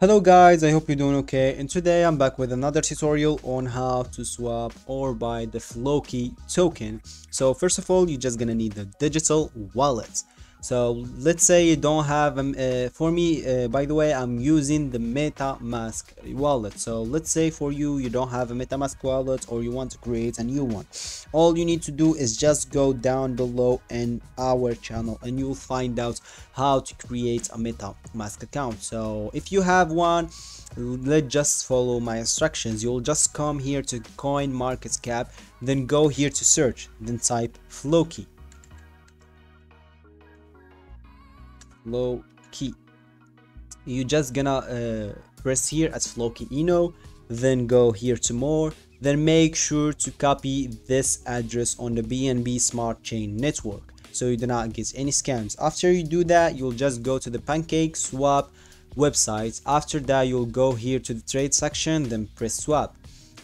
Hello guys, I hope you're doing okay and today I'm back with another tutorial on how to swap or buy the Floki token. So first of all, you're just gonna need the digital wallet. So let's say you don't have, um, uh, for me, uh, by the way, I'm using the MetaMask wallet. So let's say for you, you don't have a MetaMask wallet or you want to create a new one. All you need to do is just go down below in our channel and you'll find out how to create a MetaMask account. So if you have one, let's just follow my instructions. You'll just come here to CoinMarketCap, then go here to search, then type Floki low key you just gonna uh, press here at Floki Inu then go here to more then make sure to copy this address on the BNB smart chain network so you do not get any scams. After you do that you'll just go to the PancakeSwap website. After that you'll go here to the trade section then press swap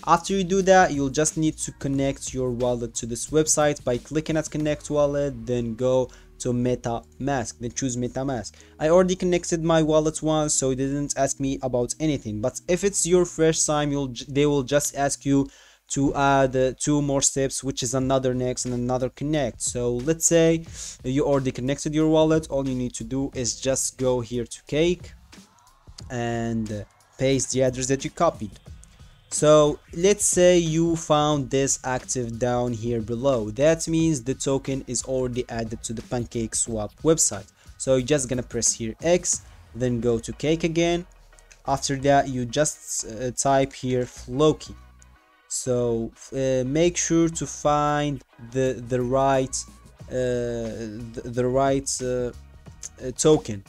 after you do that you'll just need to connect your wallet to this website by clicking at connect wallet then go to MetaMask. Then choose MetaMask. I already connected my wallet once, so it didn't ask me about anything. But if it's your first time, you'll they will just ask you to add two more steps which is another next and another connect so let's say you already connected your wallet all you need to do is just go here to cake and paste the address that you copied so let's say you found this active down here below. That means the token is already added to the PancakeSwap website. So you're just gonna press here X, then go to Cake again. After that, you just uh, type here Floki. So uh, make sure to find the the right uh, the, the, right uh, uh, token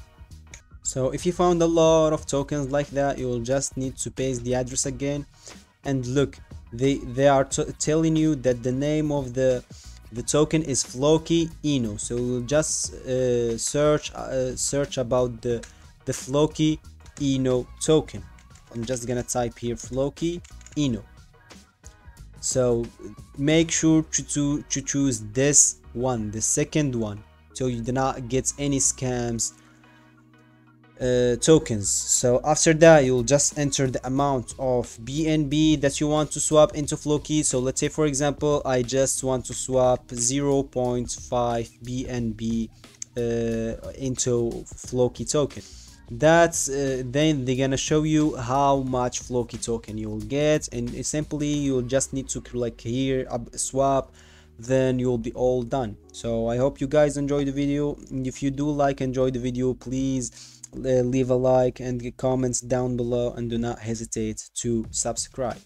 so if you found a lot of tokens like that you will just need to paste the address again. And look they they are telling you that the name of the the token is Floki Inu so we'll just uh, search uh, search about the the Floki Inu token. I'm just gonna type here Floki Inu so make sure to, to, to choose this one the second one so you do not get any scams uh, tokens. So after that you'll just enter the amount of BNB that you want to swap into Floki. So let's say for example I just want to swap 0.5 BNB uh, into Floki token. That's uh, then they're gonna show you how much Floki token you will get. And simply you'll just need to click here swap then you'll be all done. So i hope you guys enjoyed the video. If you do like enjoy the video please Uh, leave a like and comments down below and do not hesitate to subscribe